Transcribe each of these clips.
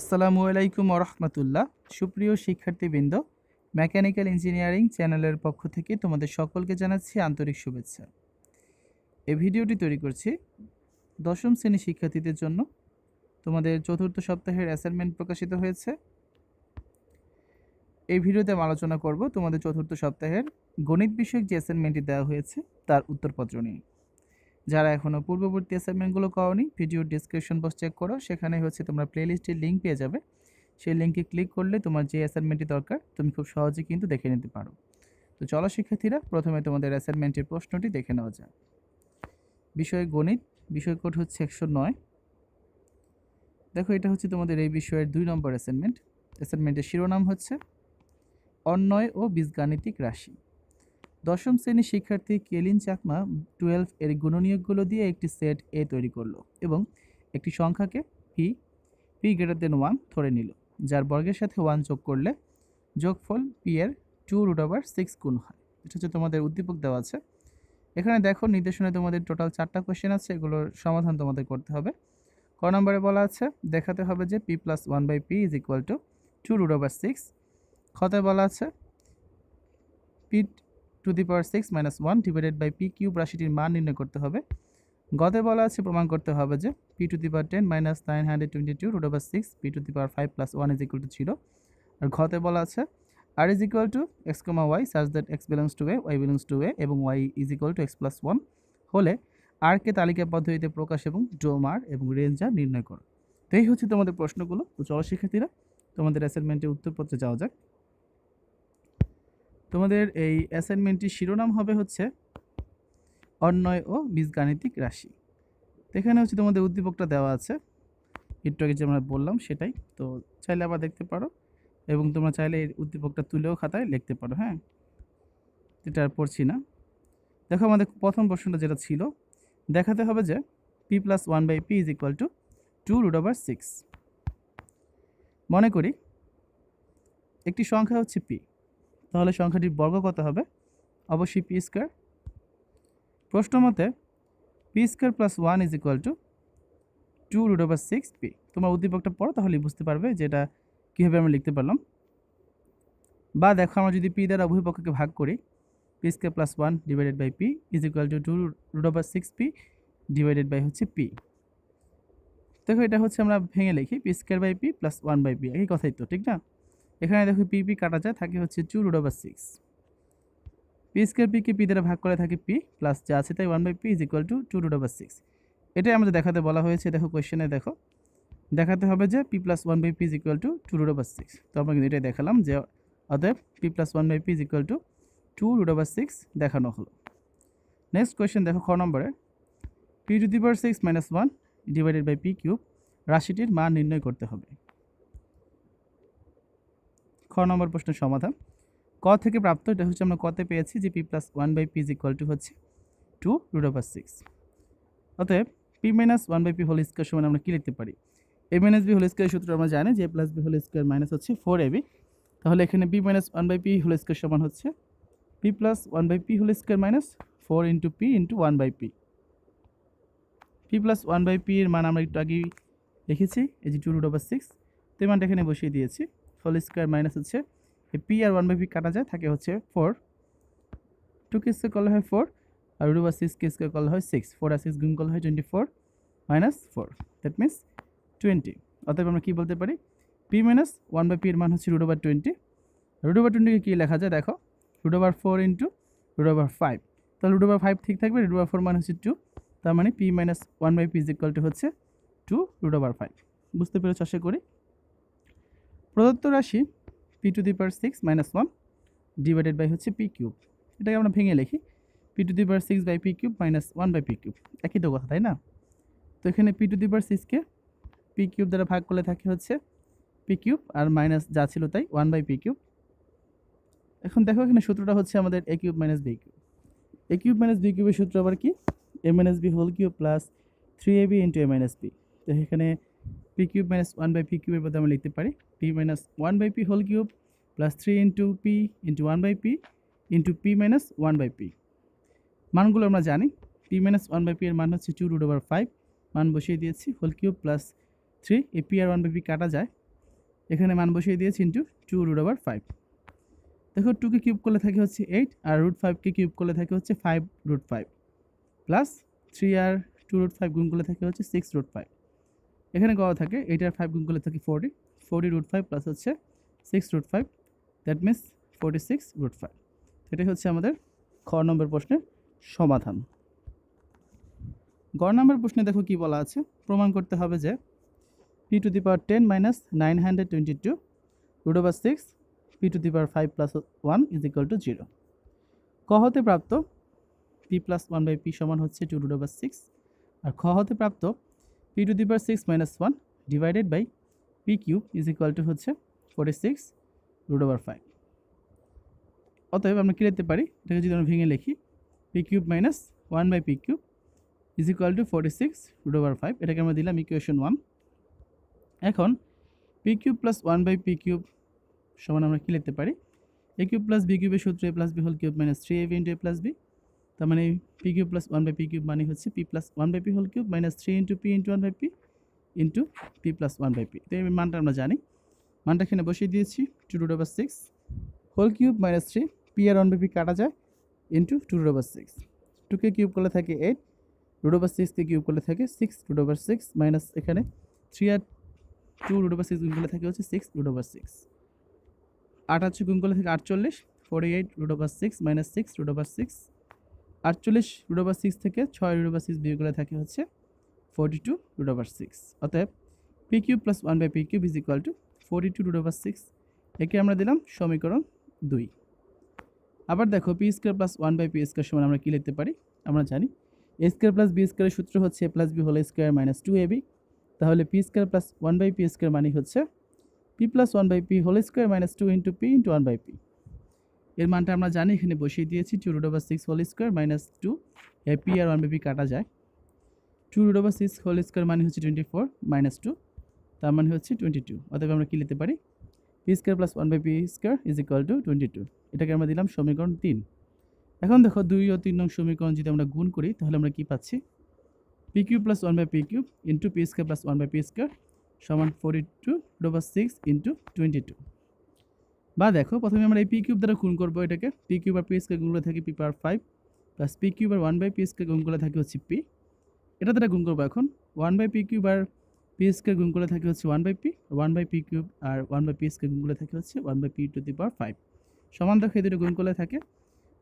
আসসালামু আলাইকুম রহমতুল্লাহ সুপ্রিয় শিক্ষার্থীবৃন্দ, মেকানিক্যাল ইঞ্জিনিয়ারিং চ্যানেলের পক্ষ থেকে তোমাদের সকলকে জানাচ্ছি আন্তরিক শুভেচ্ছা। এই ভিডিওটি তৈরি করছি দশম শ্রেণি শিক্ষার্থীদের জন্য। তোমাদের চতুর্থ সপ্তাহের অ্যাসাইনমেন্ট প্রকাশিত হয়েছে। এই ভিডিওতে আমি আলোচনা করব তোমাদের চতুর্থ সপ্তাহের গণিত বিষয়ক যে অ্যাসাইনমেন্টটি দেওয়া হয়েছে, তার উত্তরপত্র নিয়ে। যারা এখনও পূর্ববর্তী অ্যাসাইনমেন্টগুলো করনি ভিডিও ডিসক্রিপশন বক্স চেক করো সেখানে হচ্ছে তোমরা প্লেলিস্টের লিঙ্ক পেয়ে যাবে। সেই লিঙ্কে ক্লিক করলে তোমার যে অ্যাসাইনমেন্টটি দরকার, তুমি খুব সহজে কিন্তু দেখে নিতে পারো। তো চলো শিক্ষার্থীরা, প্রথমে তোমাদের অ্যাসাইনমেন্টের প্রশ্নটি দেখে নেওয়া যাক। বিষয় গণিত, বিষয় কোড হচ্ছে একশো নয়। দেখো এটা হচ্ছে তোমাদের এই বিষয়ের দুই নম্বর অ্যাসাইনমেন্ট অ্যাসাইনমেন্টের শিরোনাম হচ্ছে অন্যয় ও বীজগাণিতিক রাশি। দশম শ্রেণির শিক্ষার্থী কেলিন চাকমা টুয়েলভ এর গুণনীয়কগুলো দিয়ে একটি সেট এ তৈরি করল এবং একটি সংখ্যাকে P P greater than one ধরে নিল, যার বর্গের সাথে ওয়ান যোগ করলে যোগফল পি এর টু রুট ওভার সিক্স গুণ হয়। এটা হচ্ছে তোমাদের উদ্দীপক দেওয়া আছে। এখানে দেখো নির্দেশনায় তোমাদের টোটাল চারটা কোয়েশ্চেন আছে, এগুলোর সমাধান তোমাদের করতে হবে। ক নম্বরে বলা আছে, দেখাতে হবে যে P plus one by P is equal to two root over six খতে বলা আছে P to the power six minus one divided by P cube রাশিটির মান নির্ণয় করতে হবে। গতে বলা আছে, প্রমাণ করতে হবে যে P to the power ten minus nine hundred twenty two root over six P to the power five plus one is equal to zero. আর ঘতে বলা আছে, R is equal to X comma Y search that X belongs to A, Y belongs to A এবং Y is equal to X plus one. হলে আরকে তালিকা পদ্ধতিতে প্রকাশ এবং ডোমার এবং রেঞ্জার নির্ণয় করো। তো এই হচ্ছে তোমাদের প্রশ্নগুলো। তো চলো শিক্ষার্থীরা, তোমাদের অ্যাসাইনমেন্টের উত্তরপত্রে যাওয়া যাক। তোমাদের এই অ্যাসাইনমেন্টটির শিরোনাম হবে হচ্ছে অন্যয় ও বীজগাণিতিক রাশি। এখানে হচ্ছে তোমাদের উদ্দীপকটা দেওয়া আছে। একটু আগে যে আমরা বললাম সেটাই। তো চাইলে আবার দেখতে পারো এবং তোমরা চাইলে এই উদ্দীপকটা তুলেও খাতায় লিখতে পারো হ্যাঁ? এটা আর পড়ছি না। দেখো আমাদের প্রথম প্রশ্নটা যেটা ছিল, দেখাতে হবে যে P plus one by P is equal to two root over six মনে করি, একটি সংখ্যা হচ্ছে পি তাহলে সংখ্যাটির বর্গ কত হবে? অবশ্যই পি স্কোয়ার প্রশ্ন মতে P square plus one is equal to two root over six P তোমার উদ্দীপকটা পড়ো তাহলে বুঝতে পারবে যে এটা কীভাবে আমরা লিখতে পারলাম। বা দেখো আমরা যদি পি দ্বারা উভয় পক্ষকে ভাগ করি P square plus one divided by P is equal to two root over six P divided by হচ্ছে পি দেখো এটা হচ্ছে আমরা ভেঙে লিখি P square by P plus one by P একই কথাই তো, ঠিক না? এখানে দেখো পি পি কাটা যায়, থাকে হচ্ছে two root over six P square পিকে পি দ্বারা ভাগ করে থাকে পি প্লাস যা আছে তাই one by P is equal to two root over six এটাই আমাদের দেখাতে বলা হয়েছে, দেখো কোয়েশ্চেনে দেখো। দেখাতে হবে যে P plus one by P is equal to two root over six তো আমরা কিন্তু এটাই দেখালাম যে অতএব P plus one by P is equal to two root over six দেখানো হলো। নেক্সট কোয়েশ্চেন দেখো খ নম্বরে। P to the power six minus one divided by P cube রাশিটির মান নির্ণয় করতে হবে। খ নম্বর প্রশ্নের সমাধান। ক থেকে প্রাপ্ত, এটা হচ্ছে আমরা কতে পেয়েছি যে P plus one by P is equal to হচ্ছে টু রুট ওভার সিক্স। অতএব P minus one by P whole square সমান আমরা কী লিখতে পারি? A minus B whole square সূত্র আমরা জানি যে A plus B whole square minus হচ্ছে ফোর এ বি। তাহলে এখানে B minus one by P whole square সমান হচ্ছে P plus one by P whole square minus four into P into one by P. P plus one by P এর মান আমরা একটু আগেই লিখেছি, এই যে টু রুট ওভার সিক্স। তো এই মানটা এখানে বসিয়ে দিয়েছি। হোল স্কোয়ার মাইনাস হচ্ছে পি আর ওয়ান বাই পি কাটা যায়, থাকে হচ্ছে ফোর টু কে স্কোয়ার করলে হয় ফোর আর রুট ওভার সিক্স কে স্কোয়ার করলে হয় সিক্স ফোর আর সিক্স গুণ করলে হয় twenty four minus four that means twenty অতএব আমরা কী বলতে পারি? P minus one by P এর মান হচ্ছে root over twenty root over টোয়েন্টিকে কী লেখা যায়? দেখো root over four into root over five তাহলে রুট ওভার ফাইভ ঠিক থাকবে রুট ওভার ফোর মান হচ্ছে টু তার মানে P minus one by P is equal to হচ্ছে টু রুট ওভার ফাইভ বুঝতে পেরেছ? আশা করি প্রদত্ত রাশি P to the power six minus one divided by হচ্ছে পি কিউব এটাকে আমরা ভেঙে লিখি। P to the power six by P cube minus one by P cube একই তো কথা, তাই না? তো এখানে পি টু দি পাওয়ার সিক্সকে পি কিউব দ্বারা ভাগ করলে থাকে হচ্ছে পি কিউব আর মাইনাস যা ছিল তাই ওয়ান বাই পি কিউব এখন দেখো এখানে সূত্রটা হচ্ছে আমাদের A cube minus B cube A cube minus B কিউবের সূত্র আবার কি? A minus B whole cube plus three A B into A minus B তো এখানে P cube minus one by P কিউবের মধ্যে আমরা লিখতে পারি। P minus one by P whole cube plus three into P into one by P into P minus one by P মানগুলো আমরা জানি। P minus one by P এর মান হচ্ছে টু রুট ওভার ফাইভ মান বসিয়ে দিয়েছি whole cube plus three A P R one by P কাটা যায়। এখানে মান বসিয়ে দিয়েছি into two root over five দেখো টুকে কিউব করলে থাকে হচ্ছে এইট আর রুট ফাইভকে কিউব করলে থাকে হচ্ছে five root five plus three আর টু রুট ফাইভ গুণ করলে থাকে হচ্ছে সিক্স রুট ফাইভ এখানে কত থাকে এইট আর ফাইভ গুণ করলে থাকে forty forty root five plus হচ্ছে six root five that means forty six root five. এটাই হচ্ছে আমাদের খ নম্বর প্রশ্নের সমাধান। গ নম্বর প্রশ্নে দেখো কি বলা আছে। প্রমাণ করতে হবে যে P to the power ten minus nine hundred twenty two root over six P to the power five plus one is equal to zero ক হতে প্রাপ্ত P plus one by P সমান হচ্ছে টু রুট ওভার সিক্স আর খ হতে প্রাপ্ত P to the power six minus one divided by P cube is equal to হচ্ছে forty six root over five অতএব আমরা কী লিখতে পারি? এটাকে যদি আমরা ভেঙে লিখি P cube minus one by P cube is equal to forty six root over five এটাকে আমরা দিলাম ইকুয়েশন ওয়ান এখন P cube plus one by P cube সমান আমরা কী লিখতে পারি? এ কিউব প্লাস বি কিউবের সূত্র A plus B whole cube minus three A B into A plus B তার মানে P cube plus one by P cube মানে হচ্ছে P plus one by P whole cube minus three into P into one by P into P plus one by P তো এই মানটা আমরা জানি মানটা এখানে বসিয়ে দিয়েছি two root over six whole cube minus three P R one by P কাটা যায় into two root over six টুকে কিউব করলে থাকে এইট রুট ওভার সিক্সকে কিউব করলে থাকে six root over six minus এখানে থ্রি আর টু রুট ওভার সিক্স গুণ করলে থাকে হচ্ছে সিক্স রুট ওভার সিক্স আট হচ্ছে গুণ করলে থাকে আটচল্লিশ forty eight root over six minus six root over six আটচল্লিশ রুট সিক্স থেকে ছয় রুট সিক্স বিয়োগ করলে থাকে হচ্ছে forty two root over six অতএব P cube plus one by P cube is equal to forty two root over six একে আমরা দিলাম সমীকরণ দুই। আবার দেখো P square plus one by P square সমান আমরা কী লিখতে পারি? আমরা জানি এ স্কোয়ার প্লাস বি স্কোয়ারের সূত্র হচ্ছে A plus B whole square minus two A B তাহলে P square plus one by P square মানে হচ্ছে P plus one by P whole square minus two into P into one by P এর মানটা আমরা জানি এখানে বসিয়ে দিয়েছি। Two root over six whole square minus two এ আর ওয়ান বাই পি কাটা যায়। Two root over six whole square মানে হচ্ছে টোয়েন্টি ফোর মাইনাস টু তার মানে হচ্ছে টোয়েন্টি টু অতএব আমরা কী লিখতে পারি? P square plus one by P square is equal to twenty two এটাকে আমরা দিলাম সমীকরণ তিন। এখন দেখো দুই ও তিন নং সমীকরণ যদি আমরা গুণ করি, তাহলে আমরা কী পাচ্ছি? P Q plus one by P cube into P square plus one by P square সমান forty two over six into twenty two বা দেখো, প্রথমে আমরা এই পি কিউব দ্বারা গুণ করব এটাকে। পি কিউব আর পি স্কোয়ার গুণ করে থাকি P power five plus P cube R one by P square গুণ করে থাকি হচ্ছে পি এটা দ্বারা গুণ করব এখন। ওয়ান বাই পি কিউব আর পি স্কোয়ার গুণ করে থাকে হচ্ছে one by P one by P cube R one by P square গুণ করে থাকে হচ্ছে one by P to the power five সমান দেখো এই দুটো গুণ করলে থাকে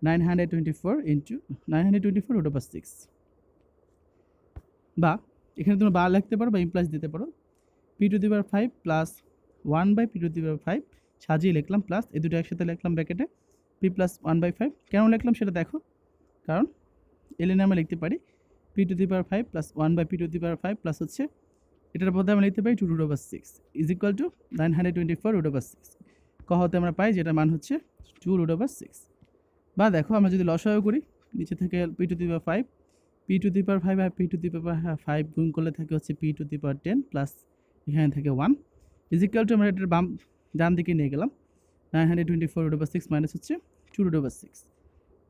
nine hundred twenty four into nine hundred twenty four root six বা, এখানে তুমি বা লিখতে পারো বা ইমপ্লাস দিতে পারো। P to the power five plus one by P to the power five সাজিয়ে লিখলাম প্লাস এই দুটো একসাথে লিখলাম ব্র্যাকেটে P plus one by five কেন লিখলাম সেটা দেখো, কারণ এলেনে আমরা লিখতে পারি। P to the power five plus one by P to the power five plus হচ্ছে এটার মধ্যে আমরা লিখতে পারি two root over six is equal to nine hundred twenty four root over six ক হতে আমরা পাই যেটা মান হচ্ছে টু রুট ওভার সিক্স বা দেখো আমরা যদি লসায়ও করি নিচে থেকে P to the power five P to the power five R P to the power five গুণ করলে থাকে হচ্ছে P to the power ten plus এখানে থাকে ওয়ান ইজ ইকুয়াল টু আমরা এটার বাম, ডান দিকে নিয়ে গেলাম nine hundred twenty four root over six minus হচ্ছে টু রুট ওভার সিক্স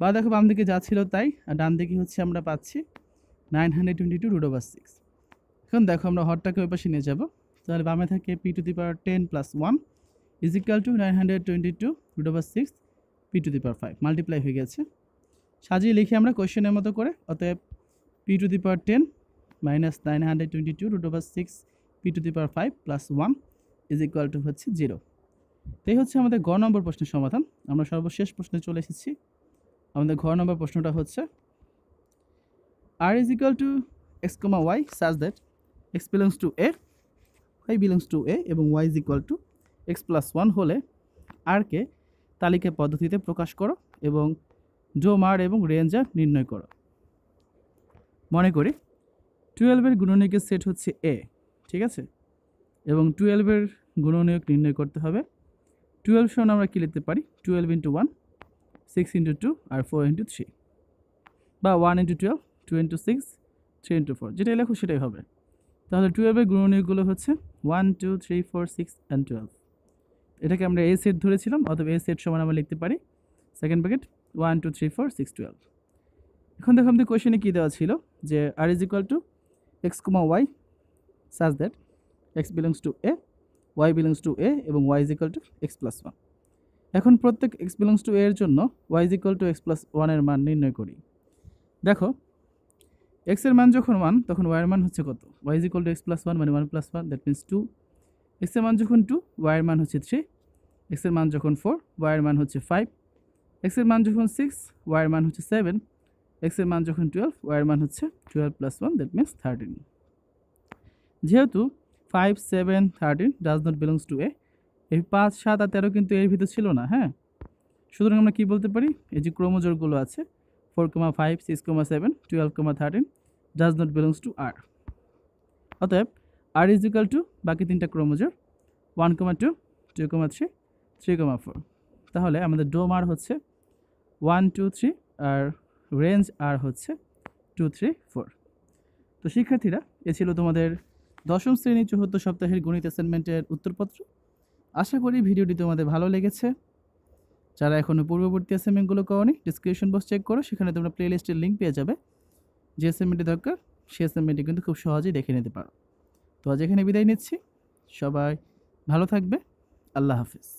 বা দেখো বাম দিকে যা ছিল তাই আর ডান দিকে হচ্ছে আমরা পাচ্ছি nine hundred twenty two root over six এখন দেখো আমরা হরটাকে ওই পাশে নিয়ে যাব। তাহলে বামে থাকে P to the power ten plus one is equal to nine hundred twenty two root over six P to the power five multiply হয়ে গেছে। সাজিয়ে লিখি আমরা কোয়েশ্চেনের মতো করে। অতএব P to the power ten minus nine hundred twenty two root over six P to the power five plus one is equal to হচ্ছে জিরো এই হচ্ছে আমাদের গ নম্বর প্রশ্নের সমাধান। আমরা সর্বশেষ প্রশ্নে চলে এসেছি। আমাদের ঘ নম্বর প্রশ্নটা হচ্ছে R is equal to X comma Y such that X belongs to A Y belongs to A এবং Y is equal to X plus one হলে আরকে তালিকা পদ্ধতিতে প্রকাশ করো এবং জোমার এবং রেঞ্জার নির্ণয় করো। মনে করি টুয়েলভের গুণনীয়কের সেট হচ্ছে এ ঠিক আছে? এবং টুয়েলভের গুণনীয়ক নির্ণয় করতে হবে। টুয়েলভ সমান আমরা কী লিখতে পারি? Twelve into one six into two আর ফোর ইন্টু থ্রি বা one into twelve two into six three into four যেটাই লেখো সেটাই হবে। তাহলে টুয়েলভের গুণনীয়কগুলো হচ্ছে one two three four six and twelve এটাকে আমরা এ সেট ধরেছিলাম অথবা এ সেট সমান আমরা লিখতে পারি। Second bracket one two three four six twelve এখন দেখো আমাদের কোয়েশনে কী দেওয়া ছিল? যে R is equal to X comma Y such that X belongs to A Y belongs to A এবং Y is equal to X plus one এখন প্রত্যেক এক্স বিলংস টু এর জন্য Y is equal to X plus ওয়ানের মান নির্ণয় করি। দেখো এক্সের মান যখন ওয়ান তখন ওয়াইয়ের মান হচ্ছে কত Y is equal to X plus one মানে one plus one that means two এক্সের মান যখন টু ওয়াইয়ের মান হচ্ছে থ্রি এক্সের মান যখন ফোর ওয়াইয়ের মান হচ্ছে ফাইভ এক্সের মান যখন সিক্স ওয়াইয়ের মান হচ্ছে সেভেন এক্সের মান যখন টুয়েলভ ওয়াইয়ের মান হচ্ছে twelve plus one that means thirteen যেহেতু five seven thirteen does not belongs to A এই পাঁচ সাত আর তেরো কিন্তু এর ভিতর ছিল না হ্যাঁ সুতরাং আমরা কী বলতে পারি এই যে ক্রোমোজোরগুলো আছে four comma five six comma seven twelve comma thirteen does not belongs to R অতএব আর ইজ ইকাল টু বাকি তিনটা ক্রোমোজোর one comma two two comma three three comma four তাহলে আমাদের ডোম আর হচ্ছে ওয়ান টু থ্রি আর range R হচ্ছে two three four তো শিক্ষার্থীরা, এ ছিল তোমাদের দশম শ্রেণি চতুর্থ সপ্তাহের গণিত অ্যাসাইনমেন্টের উত্তরপত্র। আশা করি ভিডিওটি তোমাদের ভালো লেগেছে। যারা এখনও পূর্ববর্তী অ্যাসাইনমেন্টগুলো করনি ডিসক্রিপশন বক্স চেক করো, সেখানে তোমরা প্লেলিস্টের লিঙ্ক পেয়ে যাবে। যে অ্যাসাইনমেন্টটি দরকার সেই অ্যাসাইনমেন্টটি কিন্তু খুব সহজেই দেখে নিতে পারো। তো আজ এখানে বিদায় নিচ্ছি। সবাই ভালো থাকবে। আল্লাহ হাফিজ।